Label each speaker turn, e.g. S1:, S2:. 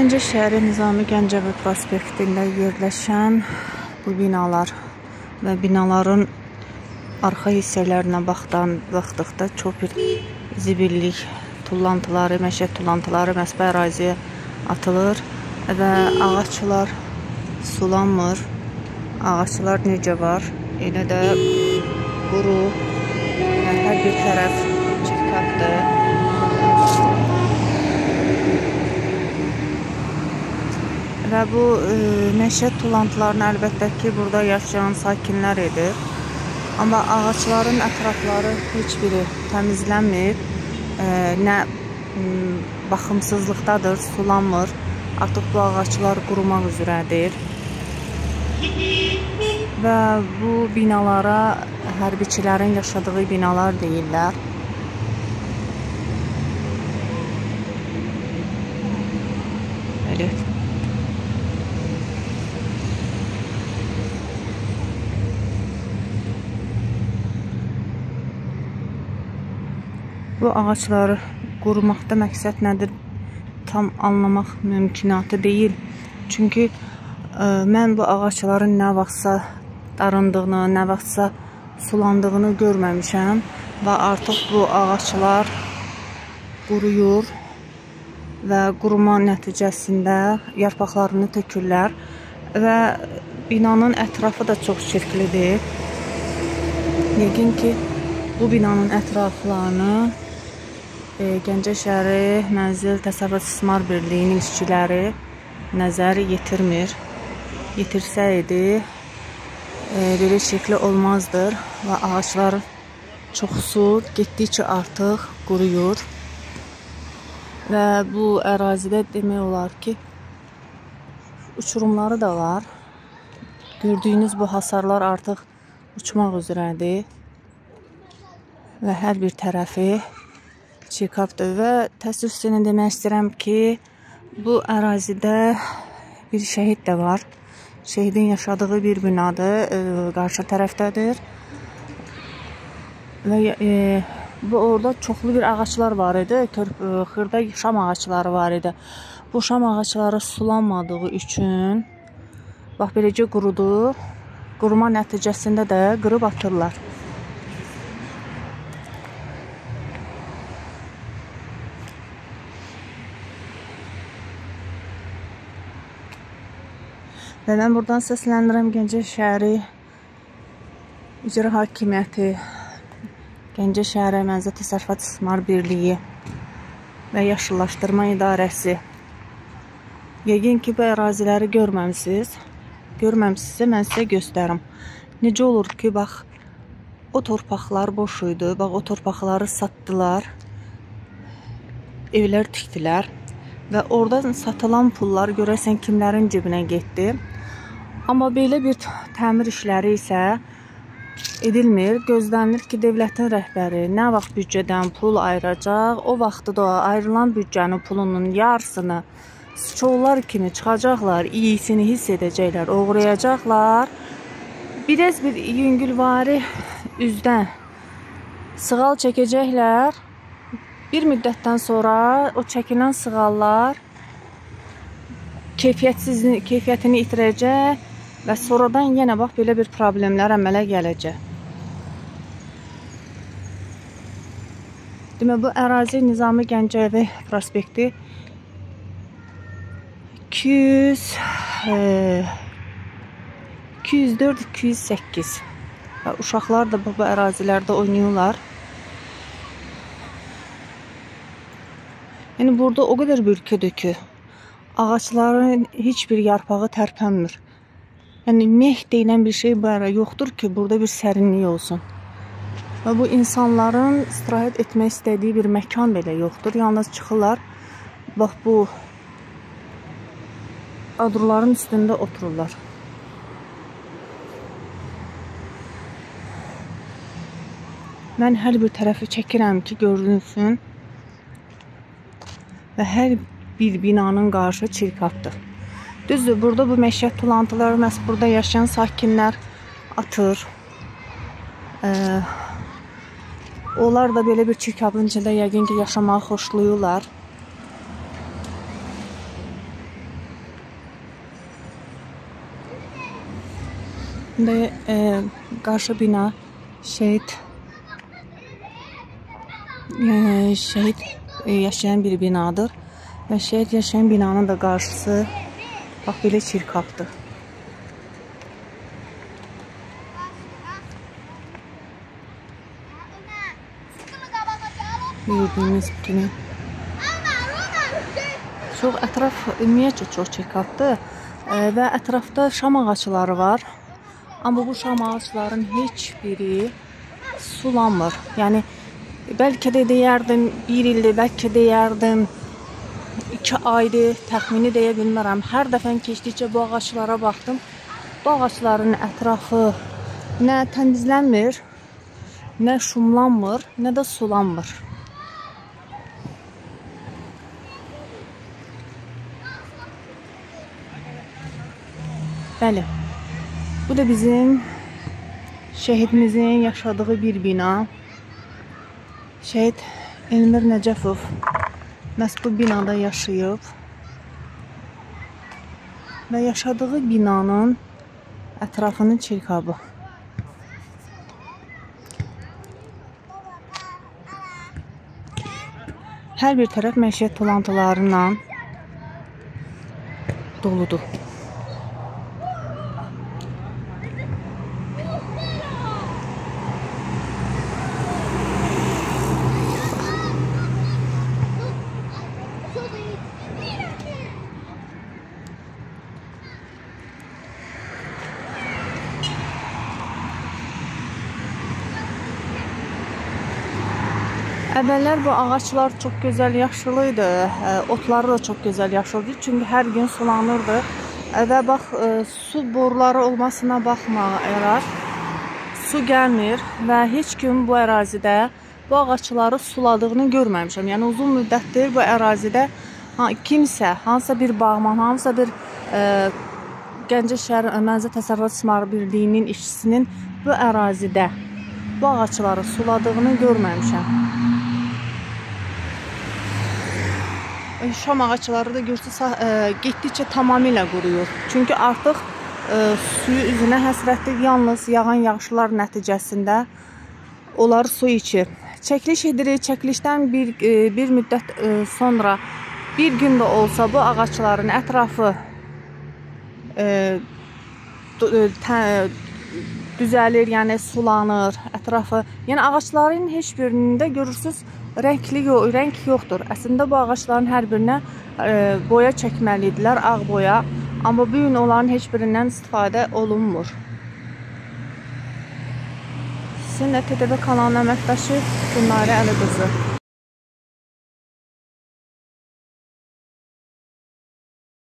S1: Gəncə şəhəri Nizami Gəncəvi prospektində yerləşən bu binalar və binaların arxa hissələrinə baxdan baxdıqda çox bir zibillik tullantıları, məişət tullantıları məsbə əraziyə atılır və ağaçlar sulanmır. Ağaçlar necə var? Elə də quru və hər bir tərəf çirkabdır. Və bu e, məişət tullantılarını əlbəttə ki, burada yaşayan sakinlər edir. Amma ağacların ətrafları heç biri təmizlənmir. E, nə baxımsızlıqdadır, sulanmır. Artıq bu ağaclar qurumaq üzrədir. Və bu binalara hərbiçilərin yaşadığı binalar deyirlər. Belə Bu ağacları qurumaqda məqsəd nədir? Tam anlamaq mümkünatı deyil. Çünki ə, e, mən bu ağacların nə vaxtsa darındığını, nə vaxtsa sulandığını görməmişəm və artıq bu ağaclar quruyur və quruma nəticəsində yarpaqlarını tökürlər və binanın ətrafı da çox çirklidir. Yəqin ki, bu binanın ətraflarını Gəncə şəhəri Mənzil Təsərrüfat İstismar Birliyinin işçiləri nəzəri yetirmir. Yetirsəydi e, belə şəkli olmazdır və ağaclar çoxsu getdikcə artıq quruyur. Və bu ərazidə demək olar ki, uçurumları da var. Gördüyünüz bu hasarlar artıq uçmaq üzrədir və hər bir tərəfi çirkabdır və təəssüf sizə demək istəyirəm ki, bu ərazidə bir şəhid də var. Şəhidin yaşadığı bir binadır, e, qarşı tərəfdədir. Və e, bu orada çoxlu bir ağaclar var idi. Körp e, xırda şam ağacları var idi. Bu şam ağacları sulanmadığı üçün bax beləcə qurudu. Quruma nəticəsində də qırıb atırlar. Mən buradan səslənirəm Gəncə şəhəri İcra Hakimiyyəti, Gəncə şəhər Əməzə Təsərrüfat İstismar Birliyi və Yaşıllaşdırma İdarəsi. Yəqin ki, bu əraziləri görməmisiniz. Görməmisinizsə mən sizə göstərim. Necə olur ki, bax, o torpaqlar boş idi. Bax, o torpaqları satdılar. Evlər tikdilər. Və oradan satılan pullar görəsən kimlərin cibinə getdi? Amma belə bir təmir işləri isə edilmir. Gözlənilir ki, dövlətin rəhbəri nə vaxt büdcədən pul ayıracaq, o vaxtı da ayrılan büdcənin pulunun yarısını sıçovlar kimi çıxacaqlar, iyisini hiss edəcəklər, oğrayacaqlar. Biraz bir yüngülvari üzdən sığal çəkəcəklər. Bir müddətdən sonra o çəkilən sığallar keyfiyyətsiz keyfiyyətini itirəcək Və sonradan yenə bax belə bir problemlər əmələ gələcək. Demə bu ərazi Nizami Gəncəvi prospekti 200 e, 204 208 və uşaqlar da bu, bu ərazilərdə oynayırlar. Yəni burada o qədər bürküdür ki, ağacların heç bir yarpağı tərpənmir. Yəni meh deyilən bir şey bara yoxdur ki, burada bir sərinlik olsun. Və bu insanların istirahət etmək istədiyi bir məkan belə yoxdur. Yalnız çıxırlar. Bax bu adruların üstündə otururlar. Mən hər bir tərəfi çəkirəm ki, görünsün. Və hər bir binanın qarşı çirkabdır. Düzdür, burada bu məşət tulantıları məhz burada yaşayan sakinlər atır. E, onlar da belə bir çirkabın içində yəqin ki, yaşamağı xoşlayırlar. Ve e, karşı bina şehit e, şehit yaşayan bir binadır. Ve şehit yaşayan binanın da karşısı bax belə çirkabdır. Gördüyünüz kimi çox ətraf ümumiyyətcə çox çirkabdır və ətrafda şam ağacları var. Amma bu şam ağacların heç biri sulanmır. Yəni bəlkə də deyərdim 1 ildir, bəlkə deyərdim 2 aydır, təxmini deyə bilmərəm. Hər dəfə keçdikcə bu ağaclara baxdım. Bu ağacların ətrafı nə təmizlənmir, nə şumlanmır, nə də sulanmır. Bəli. Bu da bizim şəhidimizin yaşadığı bir bina. Şəhid Elmir Nəcəfov məhz bu binada yaşayıb və yaşadığı binanın ətrafının çirkabı. Hər bir tərəf məişət tullantıları ilə doludur. Əvvəllər bu ağaclar çox gözəl yaşıl idi. Otları da çox gözəl yaşıl idi. Çünki hər gün sulanırdı. Və bax su boruları olmasına baxmayaraq su gəlmir və heç kim bu ərazidə bu ağacları suladığını görməmişəm. Yəni uzun müddətdir bu ərazidə kimsə, hansısa bir bağman, hansısa bir ə, Gəncə şəhər Mənzil Təsərrüfat İstismar Birliyinin işçisinin bu ərazidə bu ağacları suladığını görməmişəm. Şam ağacları da görsəz e, getdikcə tamamilə quruyur. Çünki artıq e, suyu üzünə həsrətdir. Yalnız yağan yağışlar nəticəsində onlar su içir. Çəkiliş edirik. Çəkilişdən bir e, bir müddət e, sonra bir gün də olsa bu ağacların ətrafı e, tə, düzəlir, yəni sulanır, ətrafı. Yəni ağacların heç birində görürsüz rəngli yox, rəng yoxdur. Əslində bu ağacların hər birinə e, boya çəkməlidirlər, ağ boya. Amma bu gün onların heç birindən istifadə olunmur. Sizin də TTV kanalının əməkdaşı Günarə Əli qızı.